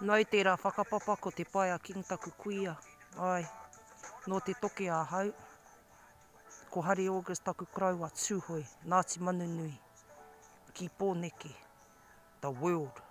Nei tērā whakapapa ko te pai a kingtaku kuia. Ai, no te toke a hau. Ko Hari August taku krau a tūhoi, Ngāti Manunui, ki Pōneke, the world.